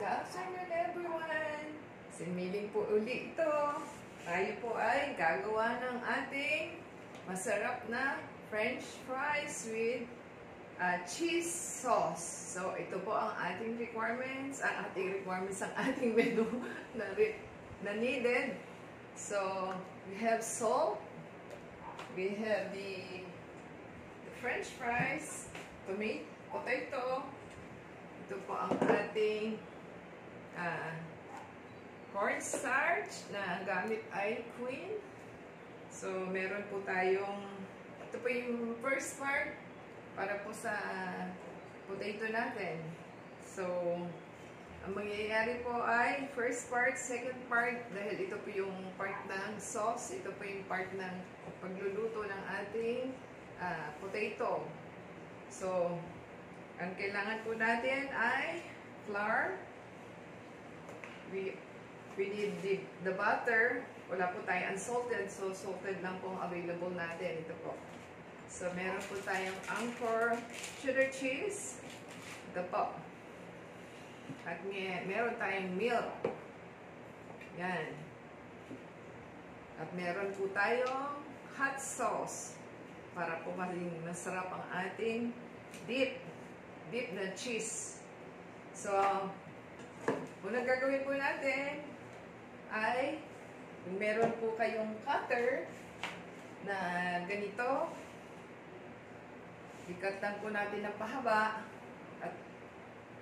Good afternoon everyone! Siniling po uli ito. Tayo po ay gagawa ng ating masarap na french fries with uh, cheese sauce. So, ito po ang ating requirements, ang ating requirements, ang ating menu na, na needed. So, we have salt, we have the, the french fries, tomato, potato, ito po ang ating uh, cornstarch na gamit ay queen. So, meron po tayong, ito po yung first part para po sa potato natin. So, ang mangyayari po ay first part, second part, dahil ito po yung part ng sauce, ito po yung part ng pagluluto ng ating uh, potato. So, ang kailangan po natin ay flour. We, we need the, the butter. Wala po tayo unsalted, so salted lang po available natin. Ito po. So, meron po tayong Anchor cheddar cheese. Ito po. At may, meron tayong milk. Yan. At meron po tayong hot sauce para po maging masarap ang ating dip. Dip na cheese. So, unang gagawin po natin ay meron po kayong cutter na ganito, ikat lang po natin ng pahaba at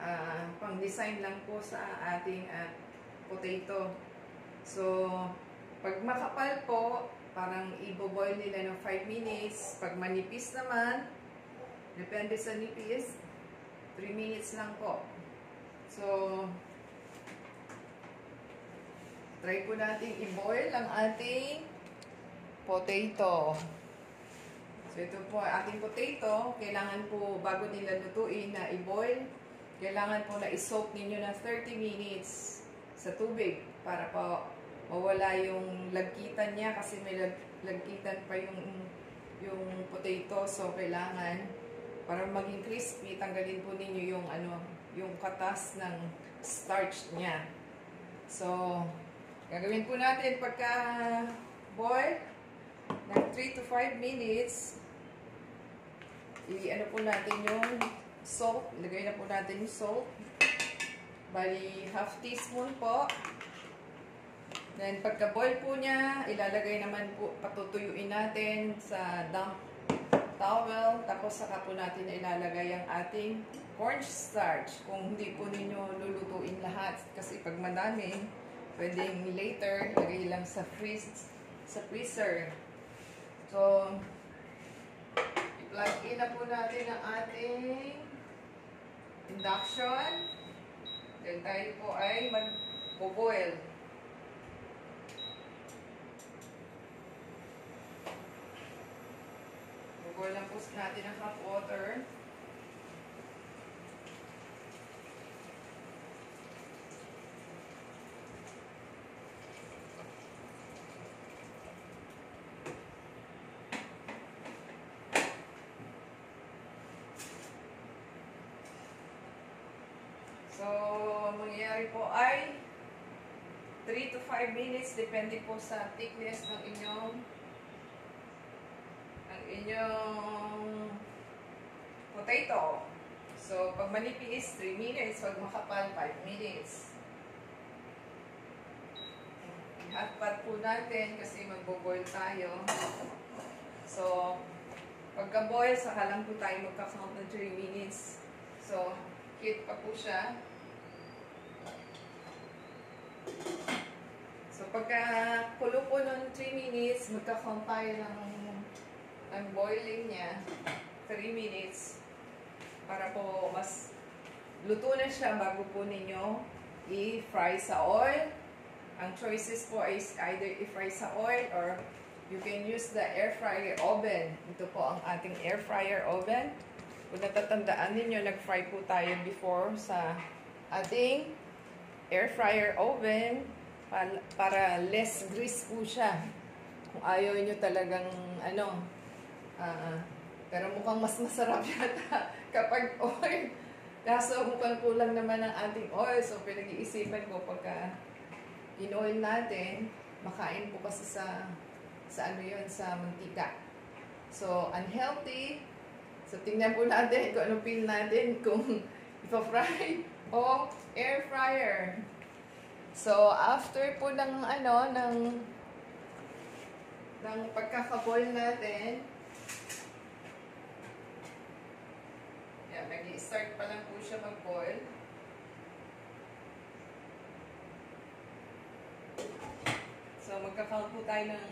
uh, pang-design lang po sa ating uh, potato. So, pag makapal po, parang i-boil nila ng 5 minutes. Pag manipis naman, depende sa nipis, 3 minutes lang po. So, try po natin i-boil ang ating potato. So, ito po ating potato. Kailangan po, bago nila lutuin na i-boil, kailangan po na i-soak ninyo na 30 minutes sa tubig para po mawala yung lagkitan niya kasi may lag lagkitan pa yung yung potato. So, kailangan para maging crispy, tanggalin po ninyo yung ano, yung katas ng starch niya. So, gagawin po natin pagka boil ng 3 to 5 minutes i-ano po natin yung salt. Ilagay na po natin yung salt. Bali, half teaspoon po. Then, pagka-boil po niya, ilalagay naman po, patutuyuin natin sa damp towel. Tapos, saka po natin ilalagay ang ating cornstarch. Kung hindi po ninyo lulutuin lahat. Kasi pag madami, pwedeng later, lagay lang sa freeze, sa freezer. So, plug in na po natin ang ating induction. Then tayo po ay mag-boil. Boil lang po natin ang hot water. So, mangyayari po ay 3 to 5 minutes, depende po sa thickness ng inyong ng inyong potato. So, pag manipis, 3 minutes. Pag makapal, 5 minutes. I-hot po natin kasi magbo-boil tayo. So, pagka-boil, saka lang po tayo magka-count ng 3 minutes. So, heat pa po siya. So, pagka kulo po ng 3 minutes, magka-count tayo ng, ng boiling niya. 3 minutes. Para po mas luto na siya bago po ninyo i-fry sa oil. Ang choices po is either i-fry sa oil or you can use the air fryer oven. Ito po ang ating air fryer oven. Kung natatandaan ninyo, nag-fry po tayo before sa ating air fryer oven para less grease po siya. Kung ayaw nyo talagang ano, uh, pero mukhang mas masarap yata kapag oil. Kaso mukhang kulang naman ang ating oil. So, pinag-iisipan ko pagka in-oil natin, makain po kasi sa, sa ano yun, sa mantika. So, unhealthy. So, tingnan po natin kung anong feel natin kung ipa-fry o air fryer. So, after po ng ano, ng ng pagkakaboil natin, yan, nag-start pa lang po siya mag-boil. So, magkakount po tayo ng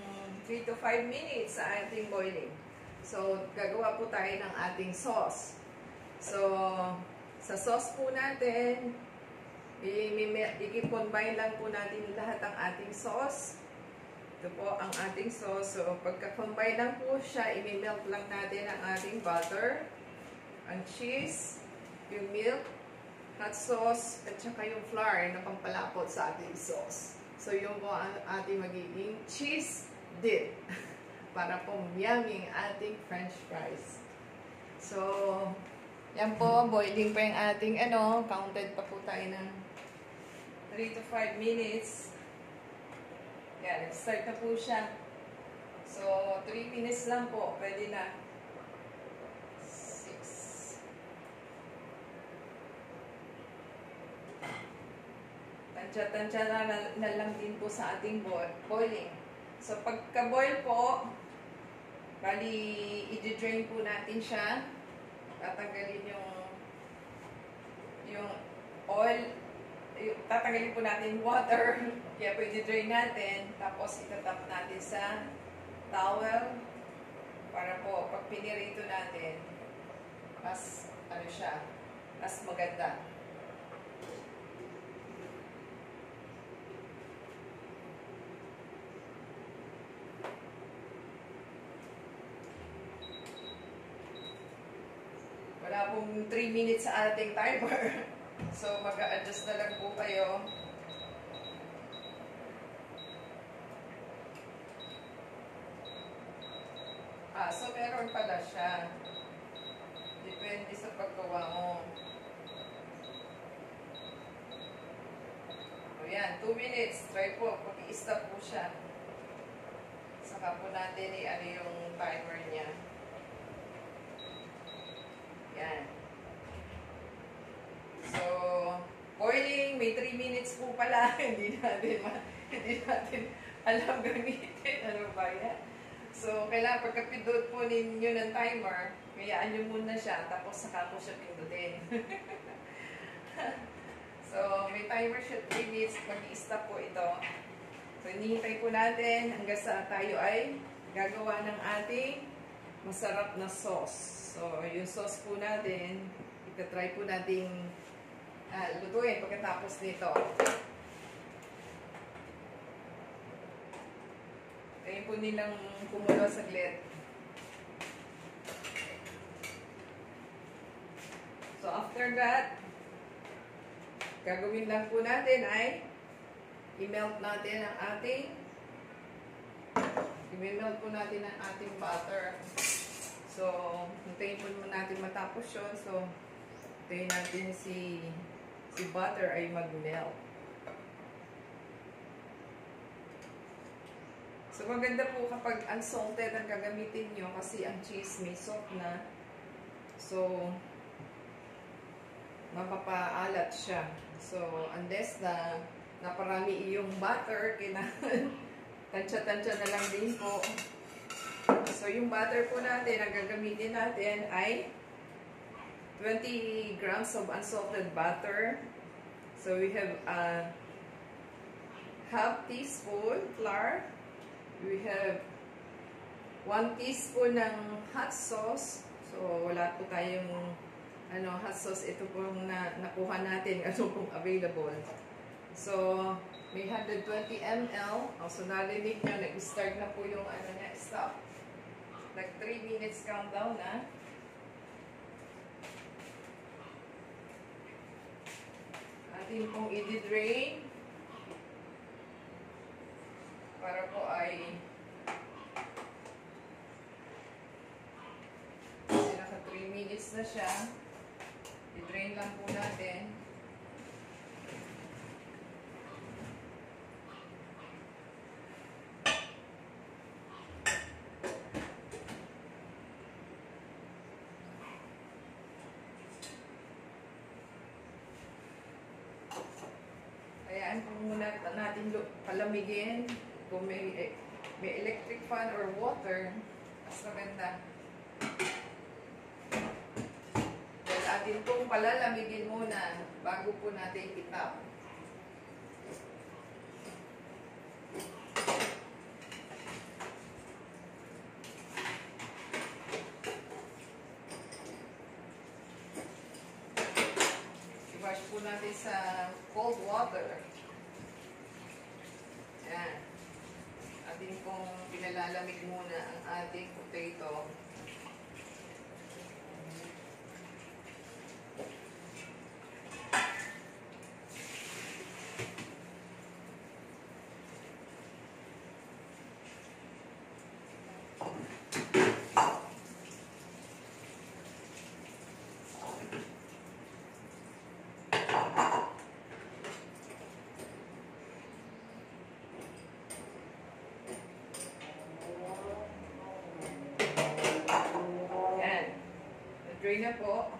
3 to 5 minutes sa ating boiling. So, gagawa po tayo ng ating sauce. So, sa sauce po natin, i-combine lang po natin lahat ng ating sauce. Ito po ang ating sauce. So, pagka-combine lang po siya, i-melt lang natin ang ating butter, ang cheese, yung milk, hot sauce, at saka yung flour na pampalapot sa ating sauce. So, yung po ang ating magiging cheese dip para po yummy ang ating french fries. So, yan po, boiling pa yung ating ano, counted pa po tayo ng 3 to 5 minutes. Yan, nag-start na po siya. So, 3 minutes lang po, pwede na. 6. Tansya-tansya na, na, lang din po sa ating bo- boiling. So, pagka-boil po, bali, i-drain po natin siya. Tatanggalin yung yung oil, tatanggalin po natin water. Kaya po i-drain natin. Tapos itatap natin sa towel para po pag pinirito natin, mas ano siya, mas maganda. Wala pong 3 minutes sa ating timer. So, mag-a-adjust na lang po kayo. Ah, so meron pala siya. Depende sa paggawa mo. O yan, 2 minutes. Try po. Pag-i-stop po siya. Saka po natin i-ano yung timer niya. Yan. So, boiling, may 3 minutes po pala. hindi natin, ma- hindi natin alam gamitin. Ano ba yan? So, kailangan pagkapindot po ninyo ng timer, kayaan nyo muna siya, tapos saka po siya pindutin. so, may timer siya 3 minutes, mag-i-stop po ito. So, hinihintay po natin hanggang sa tayo ay gagawa ng ating masarap na sauce. So, yung sauce po natin, itatry po natin uh, lutuin pagkatapos nito. Tayo po nilang kumulo saglit. So, after that, gagawin lang po natin ay i-melt natin ang ating i-melt po natin ang ating butter. So, hintayin po naman natin matapos yun. So, hintayin natin si si butter ay mag-melt. So, maganda po kapag unsalted ang gagamitin nyo kasi ang cheese may salt na. So, mapapaalat siya. So, unless na naparami yung butter, kailangan tansya-tansya na lang din po. So, yung butter po natin, ang gagamitin natin ay 20 grams of unsalted butter. So, we have a half teaspoon flour. We have 1 teaspoon ng hot sauce. So, wala po tayong ano, hot sauce. Ito pong na, nakuha natin. Ano pong available. So, may 120 ml. Oh, so, narinig nyo, nag-start na po yung ano niya, stop. Like 3 minutes countdown na. Atin pong i-drain. Para po ay kasi naka 3 minutes na siya. I-drain lang po natin. Ayan, kung muna natin palamigin, kung may, eh, may electric fan or water, mas maganda. Dahil atin pong palalamigin muna bago po natin itap. I-wash po natin sa cold water. Yan. Atin pong pinalalamig muna ang ating potato. Yan. Na-drain na po.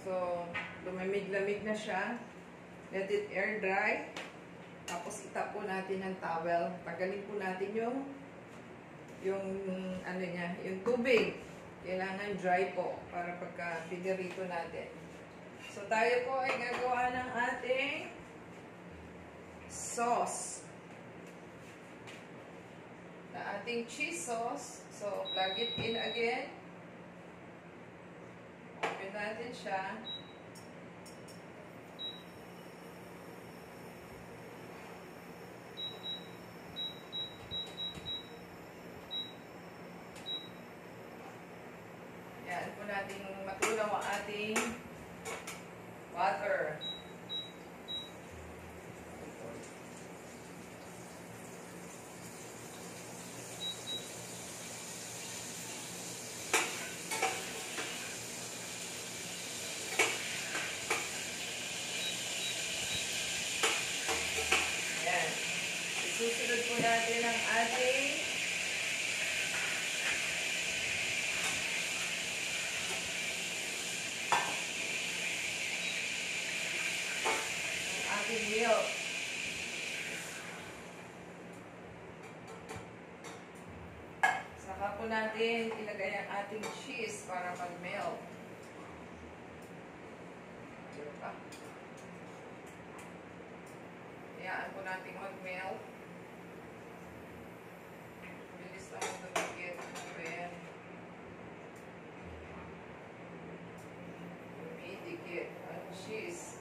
So, lumamig-lamig na siya. Let it air dry. Tapos itap po natin ng towel. Tagalin po natin yung yung ano niya, yung tubig. Kailangan dry po para pagka pinirito natin. So tayo po ay gagawa ng ating sauce. Na ating cheese sauce. So plug it in again. Open natin siya. Yan po natin matulaw ang ating water. Yan. Isusunod po natin ang ating ang ating milk. Saka po natin ilagay ang ating cheese para mag-melt. Diba? Hayaan po natin mag-melt. Bilis lang ang dumikit. Ayan. Dumidikit ang cheese.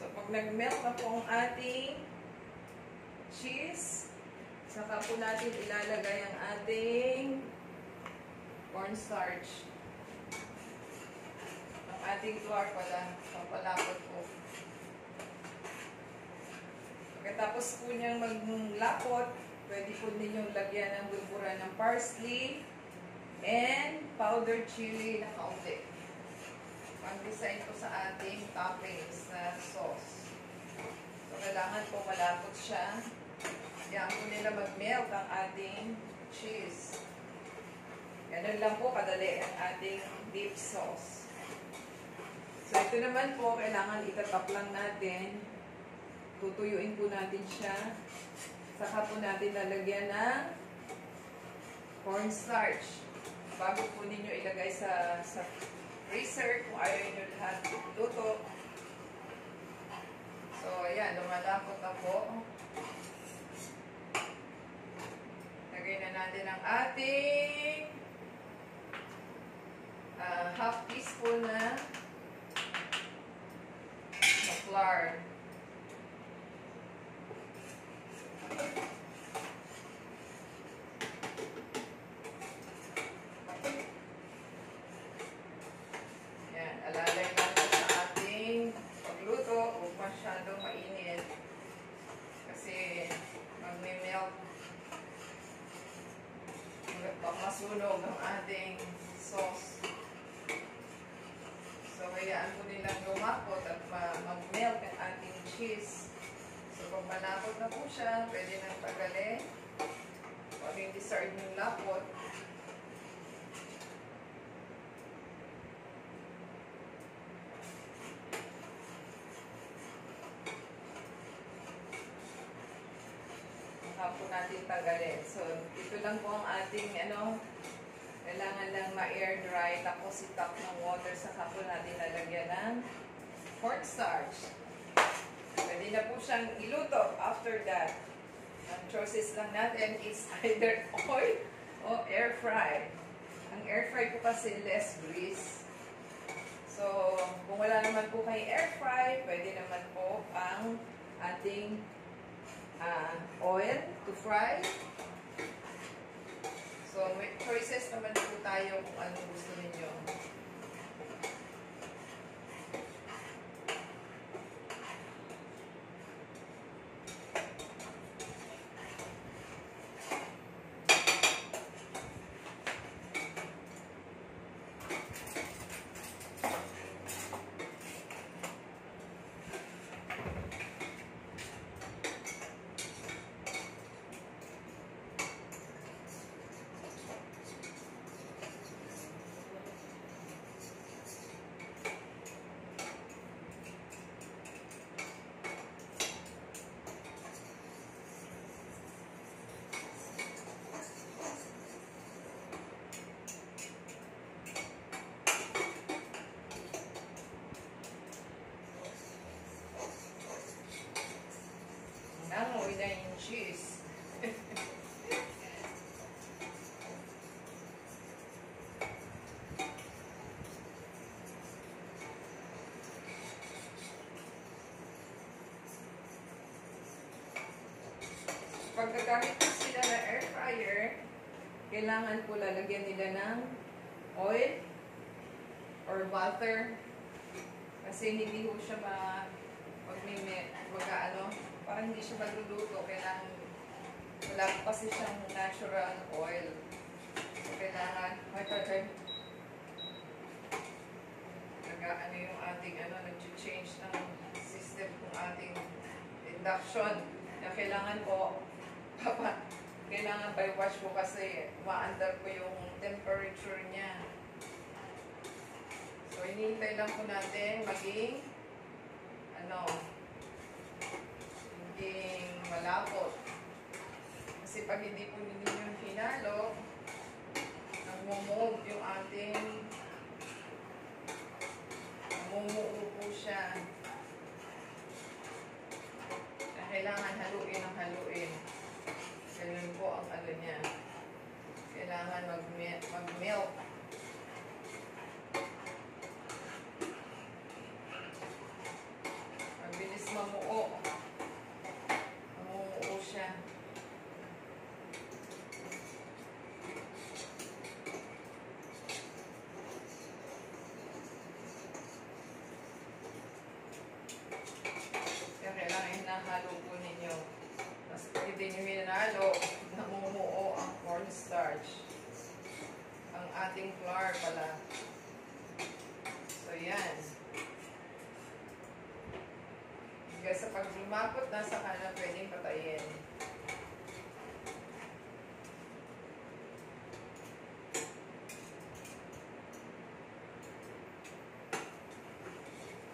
So, pag nag-melt na po ang ating cheese, saka po natin ilalagay ang ating cornstarch. Ang ating tuwar pala, pampalapot po. Pagkatapos po niyang maglapot, pwede po ninyong lagyan ng bulburan ng parsley and powdered chili na kaunti pang-design ko sa ating toppings na sauce. Kailangan po malapot siya. Yan po nila mag-melt ang ating cheese. Ganun lang po kadali ang ating deep sauce. So, ito naman po, kailangan itatap lang natin. Tutuyuin po natin siya. Saka po natin lalagyan ng cornstarch. Bago po ninyo ilagay sa, sa freezer kung ayaw nyo lahat luto. So, ayan, lumalapot na po. Lagay na natin ang ating ah, half teaspoon na flour. malapot na po siya, pwede nang tagalin. Kung ano yung desired yung lapot. Saka po natin tagalin. So, ito lang po ang ating ano, kailangan lang ma-air dry. Tapos itap ng water. Saka po natin lalagyan ng cornstarch. Pwede na po siyang iluto after that. Ang choices lang natin is either oil o air fry. Ang air fry po kasi less grease. So, kung wala naman po kayo air fry, pwede naman po ang ating uh, oil to fry. So, may choices naman po tayo kung anong gusto ninyo. Nangoy na yung cheese. Pagkagamit po sila ng air fryer, kailangan po lalagyan nila ng oil or butter kasi hindi po siya ma pag may may- ano, parang hindi siya magluluto. Kailangan, wala kasi siyang natural oil. So, kailangan, ay, ay, ay. Naga, yung ating, ano, nag-change ng system kung ating induction. Na kailangan po, papa, kailangan by watch po kasi ma-under po yung temperature niya. So, hinihintay lang po natin maging ano, maging malapot. Kasi pag hindi po ninyo yung nagmumove yung ating namumuo po siya. Kaya kailangan haluin ang haluin. Ganun po ang ano niya. Kailangan mag-melt. mag-melt. Mabilis mamuo. Namumuo siya. Kaya kailangan hinahalo po ninyo. Tapos pag hindi nyo hinahalo, namumuo ang cornstarch. Ang ating flour pala. So yan. Hanggang sa pag lumapot na sa kanan, pwedeng patayin.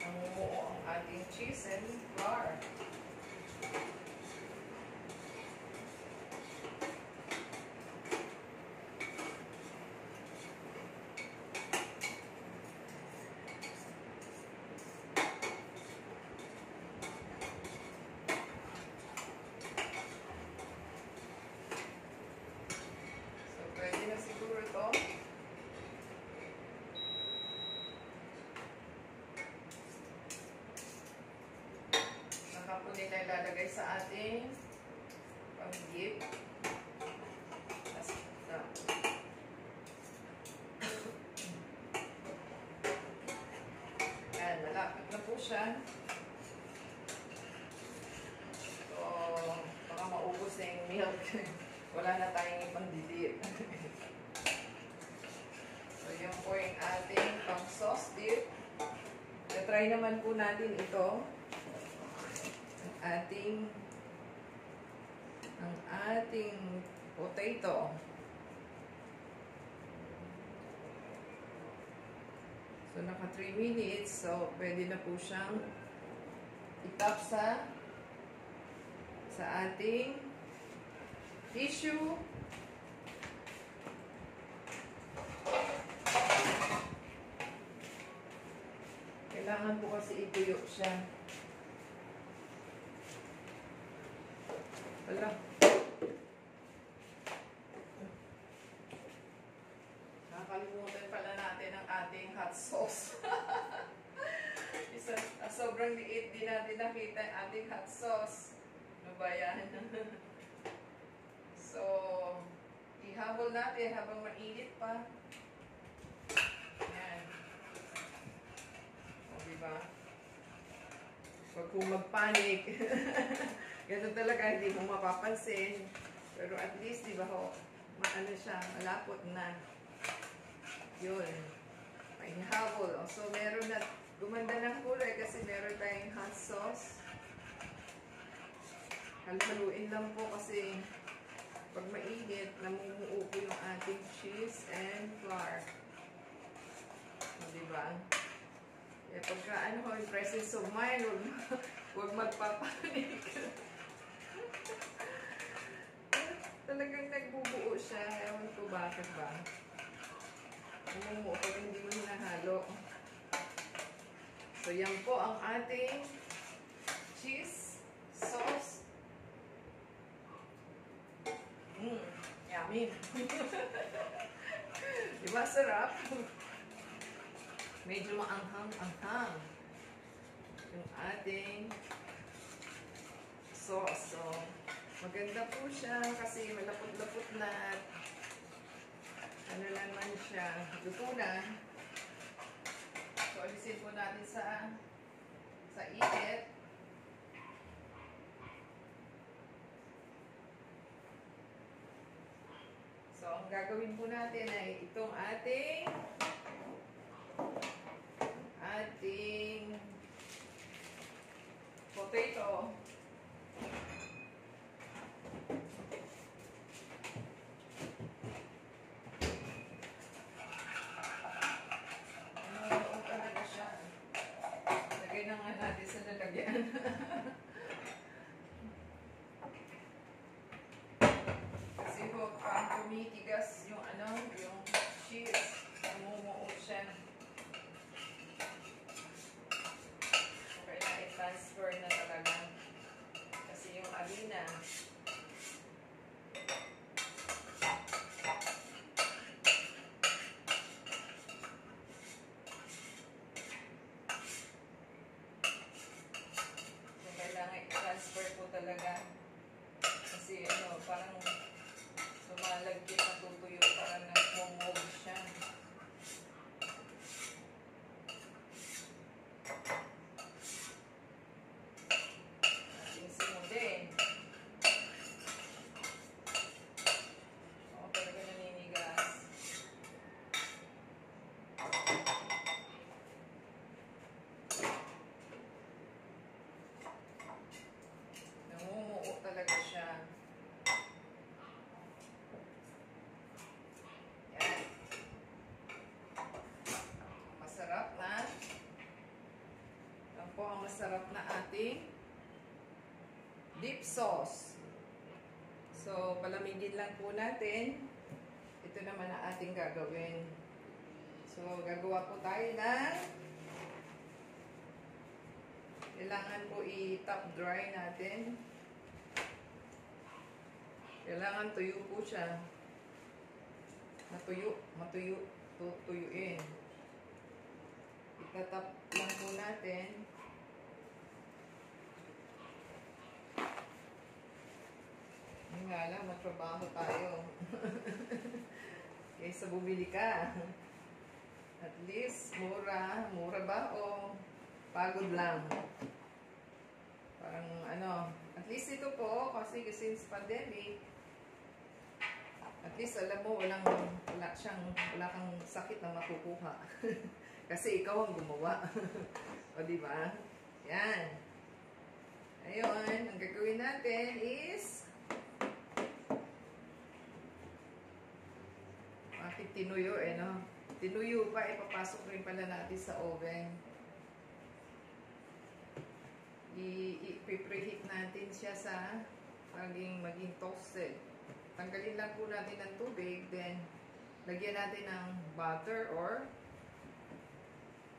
Namumuo ang ating cheese and flour. So, pwede na siguro ito. Saka po nila ilalagay sa ating pag-gip. Tapos, na. Ayan, malapit na po siya. So, baka maubos na yung milk. Wala na tayong didip. so, yun po yung ating pang sauce dip. try naman po natin ito. Ating ang ating potato. So, naka 3 minutes. So, pwede na po siyang itap sa sa ating tissue. Kailangan po kasi ituyo siya. Wala. Nakakalimutan pala natin ang ating hot sauce. Isa, ah, sobrang liit din natin nakita ang ating hot sauce. Ano ba yan? so, ihabol natin habang mainit pa. Yan. O, diba? Huwag kong magpanik. Ganun talaga, hindi mo mapapansin. Pero at least, di ba ho, maano siya, malapot na. Yun. May habol. O, So, meron na, gumanda ng kulay kasi meron tayong hot sauce. Halhaluin lang po kasi pag mainit, namumuo po yung ating cheese and flour. O, diba? Eh, pagka ano ho, presence of mind, huwag, huwag magpapanik. Talagang nagbubuo siya. Ewan ko bakit ba. Namumuo pag hindi mo hinahalo. So, yan po ang ating cheese sauce. Mmm, yummy. diba sarap? Medyo maanghang-anghang yung ating. So, maganda po siya kasi malapot-lapot na at ano naman siya, luto na. So, alisin po natin sa sa init. So, ang gagawin po natin ay itong ating ating potato. Ano talaga siya? Lagay na nga natin sa lalagyan. Kasi po, parang tumitigas yung ano, yung cheese. Namumuo siya. Okay na i-transfer na talaga. Kasi yung harina, so kailangan i-transfer po talaga. Kasi ano, parang lumalagkit na tutuyo, parang nagmumog siya. Ating simudin. Oo, talaga naninigas. Namumuo talaga siya. Yan. Masarap na. Yan po ang masarap na ating dip sauce. So, palamigin lang po natin. Ito naman ang ating gagawin. So, gagawa po tayo ng kailangan po i-top dry natin. Kailangan tuyo po siya. Matuyo, matuyo, tu tuyuin. Itatap lang po natin. Yun nga lang, matrabaho tayo. Kaysa bumili ka. At least, mura. Mura ba o pagod lang? Parang ano, at least ito po, kasi since pandemic, at least alam mo, walang, wala siyang, wala kang sakit na makukuha. kasi ikaw ang gumawa. o di ba? Yan. Ayun, ang gagawin natin is Bakit tinuyo eh, no? Tinuyo pa, ipapasok rin pala natin sa oven. I-preheat natin siya sa maging, maging toasted. Tanggalin lang po natin ng tubig, then lagyan natin ng butter or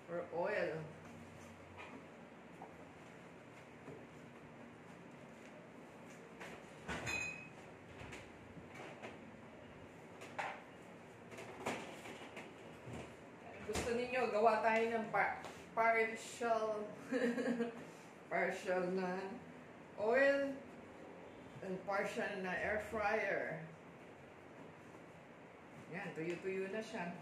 or oil. Gusto ninyo, gawa tayo ng par partial partial na oil and partial na air fryer. Yan, tuyo-tuyo na siya.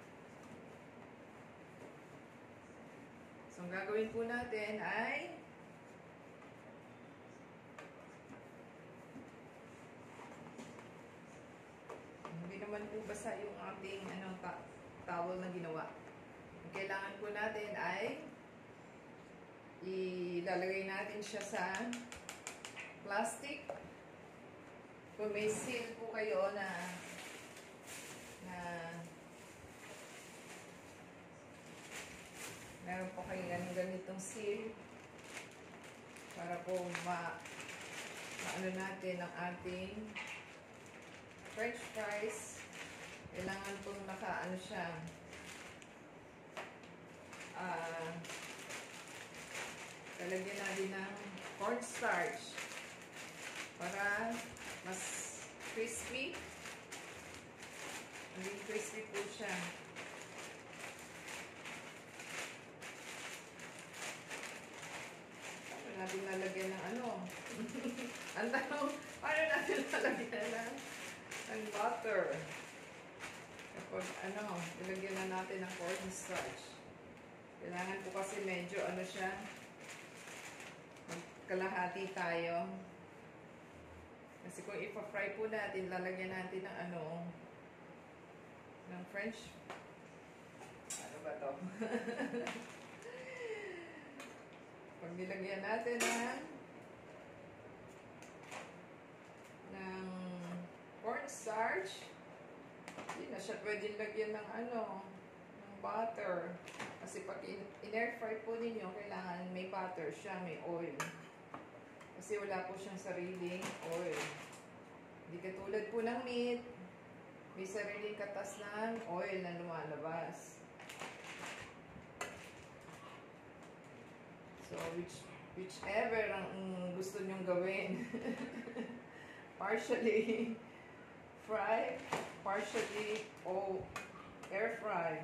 So, ang gagawin po natin ay hindi naman po basa yung ating anong ta towel na ginawa. Ang kailangan po natin ay ilalagay natin siya sa plastic. Kung may seal po kayo na na meron po kayo ganun ganitong seal para po ma maano natin ang ating french fries kailangan po naka ano siya ah lalagyan natin ng cornstarch para mas crispy. Maging crispy po siya. Paano natin lalagyan ng ano? Ang tanong paano natin lalagyan ng ng butter? Kapag ano lalagyan na natin ng cornstarch kailangan po kasi medyo ano siya magkalahati tayo kasi kung ipa-fry po natin, lalagyan natin ng ano, ng French, ano ba to? Pag nilagyan natin ng, ng cornstarch, hindi na siya pwede lagyan ng ano, ng butter. Kasi pag in-air fry po ninyo, kailangan may butter siya, may oil. Kasi wala po siyang sariling oil. Hindi katulad po ng meat, may sariling katas ng oil na lumalabas. So, which, whichever ang gusto nyong gawin. partially fry, partially o air fry.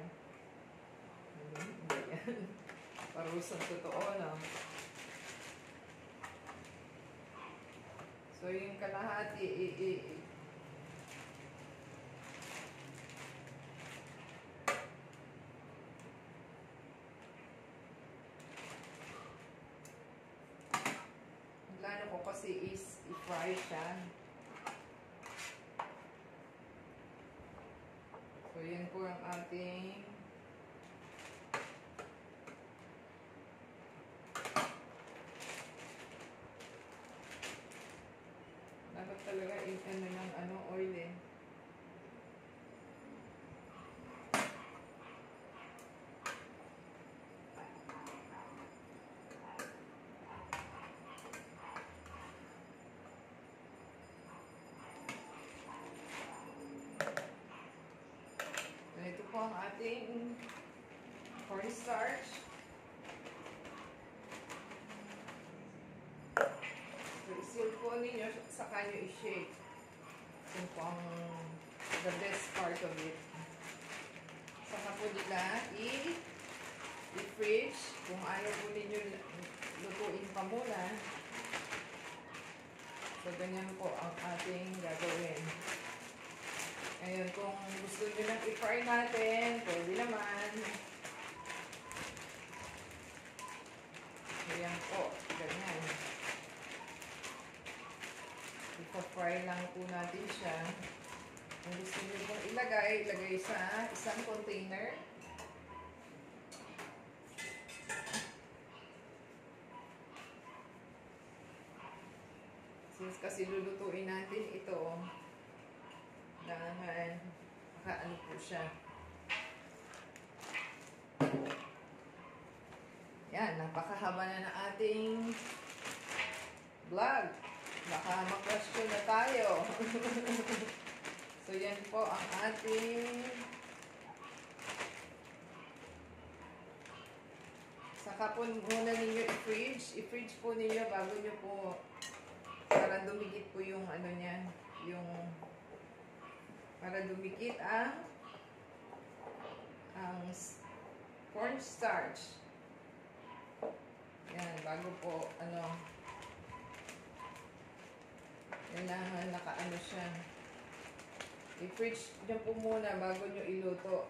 Parusang totoo, no? So, yung kalahati, i, i, i, plano ko kasi is i-fry siya. So, yan po ang ating dapat talaga in ano ng ano oil eh. So, ito po ang ating cornstarch. So, po ninyo, saka nyo i-shake. Yun po ang the best part of it. Saka po nila i-fridge. Kung ayaw po ninyo lutuin pa muna. So, ganyan po ang ating gagawin. Ngayon, kung gusto nyo nang i-fry natin, pwede naman. Ayan po, ganyan. Ipa-fry lang po natin siya. Kung gusto nyo pong ilagay, ilagay sa isang container. Since kasi lulutuin natin ito, dahil Nakaano po siya. Yan, napakahaba na ng ating vlog. Baka mag-question na tayo. so, yan po ang ating Saka po muna ninyo i-fridge. I-fridge po ninyo bago nyo po para dumikit po yung ano niya, yung para dumikit ang ang cornstarch. Yan, bago po ano kailangan nakaano siya. I-fridge nyo po muna bago nyo iluto.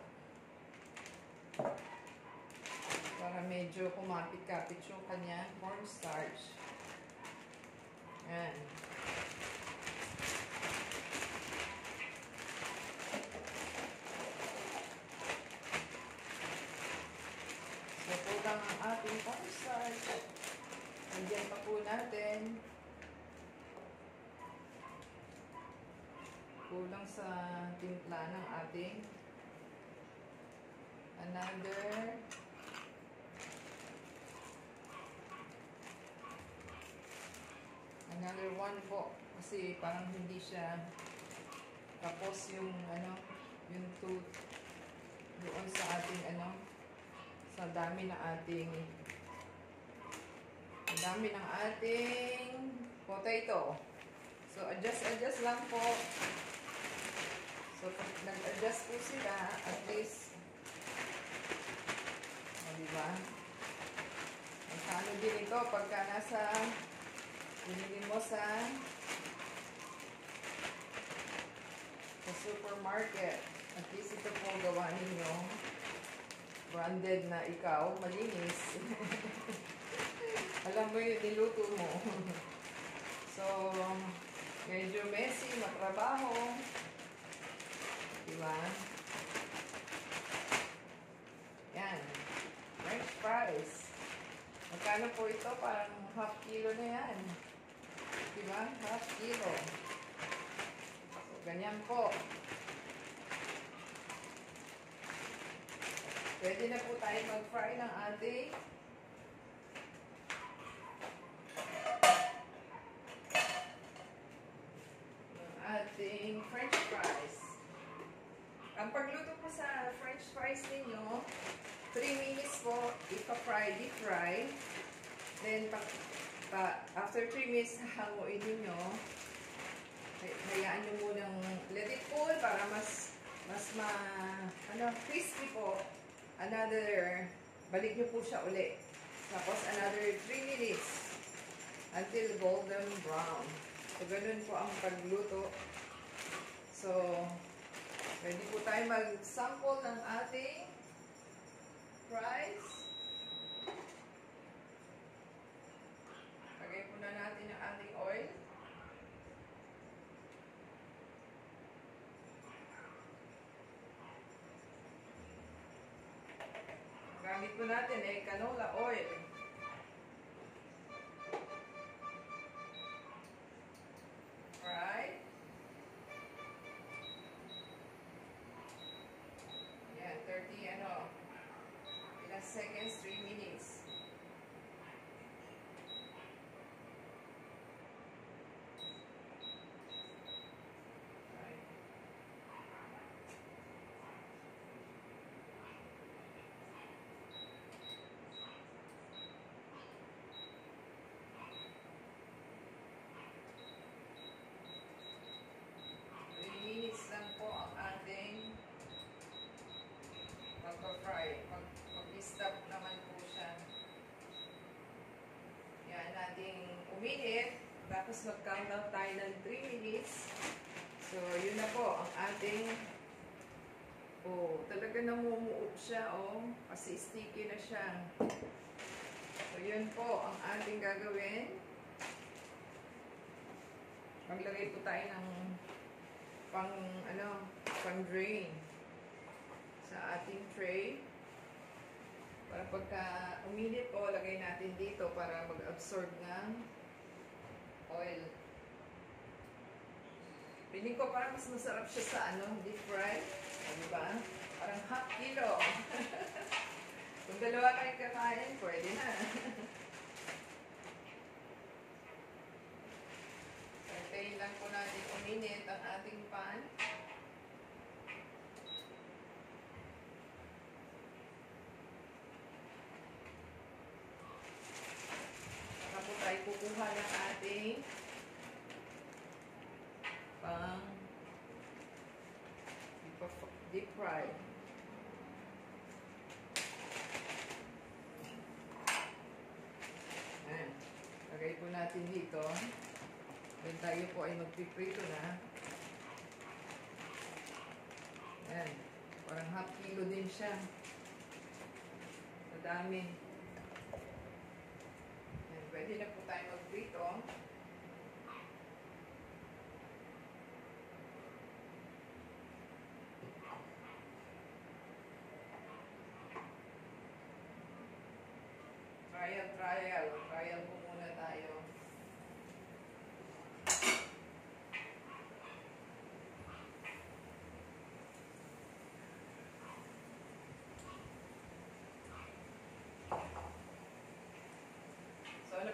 Para medyo kumapit-kapit yung kanya cornstarch. Yan. So, kulang ang ating cornstarch. Nandiyan pa po natin. Kulang sa timpla ng ating another Another one po. Kasi parang hindi siya tapos yung ano, yung tooth doon sa ating ano, sa dami ng ating dami ng ating potato. So, adjust-adjust lang po. So, pag nag-adjust po sila, at least, o, diba? Magkano din ito pagka nasa Binili mo sa sa supermarket. At least ito po gawa ninyo. Branded na ikaw, malinis. Alam mo yung niluto mo. so, medyo messy, matrabaho. Diba? Yan. French fries. Magkano po ito? Parang half kilo na yan. Diba? Half kilo. So, ganyan po. Pwede na po tayo mag-fry ng ating ng ating french fries. Ang pagluto po sa french fries ninyo, 3 minutes po, ipa-fry, deep fry. Then, pa, pa, after 3 minutes, hanguin ninyo. Hay- Hayaan nyo munang let it cool para mas, mas ma, ano, crispy po. Another, balik nyo po siya uli. Tapos, another 3 minutes until golden brown. So, ganun po ang pagluto. So, ready po tayo mag-sample ng ating fries. Lagay po na natin ang ating oil. Gamit po natin ay canola oil. Right? Yan, 30 ano, ilang seconds, 3 minutes. Right. Three minutes lang po ang ating magpa-fry. Mag, mag-stop naman po siya. Yan, nating uminit. Tapos mag-countdown tayo ng 3 minutes. So, yun na po ang ating Oh, talaga namumuot siya, oh. Kasi sticky na siya. So, yun po ang ating gagawin. Maglagay po tayo ng pang, ano, pang drain sa ating tray. Para pagka uminit po, lagay natin dito para mag-absorb ng oil. Piling ko parang mas masarap siya sa ano, deep fry. O, diba? Parang half kilo. Kung dalawa kayo kakain, pwede na. Hintayin lang po natin uminit ang ating pan. Saka po tayo kukuha ng ating pang deep- deep fry. Ayan. Lagay po natin dito. Then tayo po ay magpiprito na. Ayan. Parang half kilo din siya. Madami. Ayan. Pwede na po tayo magprito. Trial, trial. Trial po muna tayo.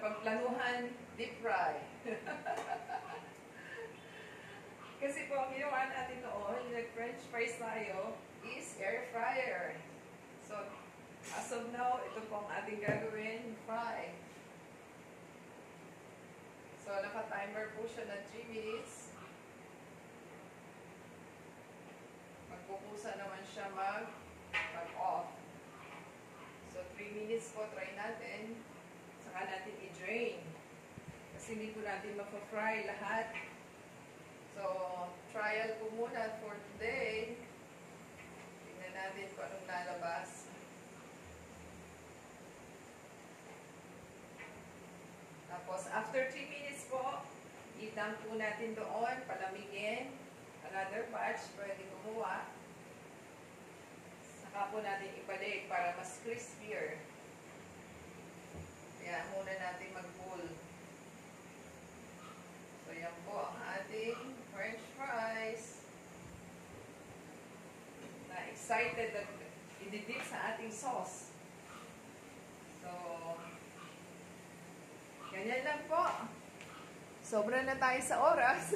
So, napagplanuhan, deep fry. Kasi po, ang ginawa natin noon, nag-french fries tayo, is air fryer. So, as of now, ito po ang ating gagawin, fry. So, naka-timer po siya na 3 minutes. Magpupusa naman siya mag, mag-off. So, 3 minutes po, try natin. Saka natin i-drain. Kasi hindi po natin mapa-fry lahat. So, trial po muna for today. Tingnan natin kung anong lalabas. Tapos, after 3 minutes po, i-dump po natin doon, palamigin. Another batch, pwede kumuha. Saka po natin ibalik para mas crispier. Kaya muna natin mag-pull. So, yan po ang ating french fries. Na excited na ididip sa ating sauce. So, ganyan lang po. Sobra na tayo sa oras.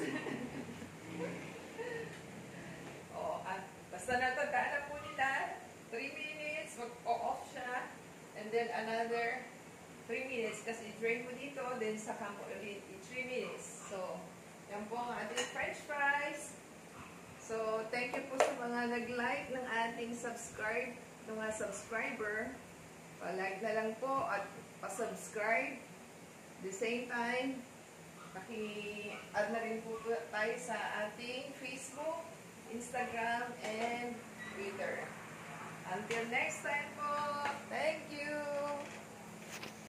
oh, at basta natandaan na po nila, 3 minutes, mag-off siya. And then another 3 minutes kasi drain mo dito, then saka mo ulit i 3 minutes. So, yan po ang ating french fries. So, thank you po sa mga nag-like ng ating subscribe, mga subscriber. Pa-like na lang po at pa-subscribe. The same time, paki-add na rin po tayo sa ating Facebook, Instagram, and Twitter. Until next time po, thank you!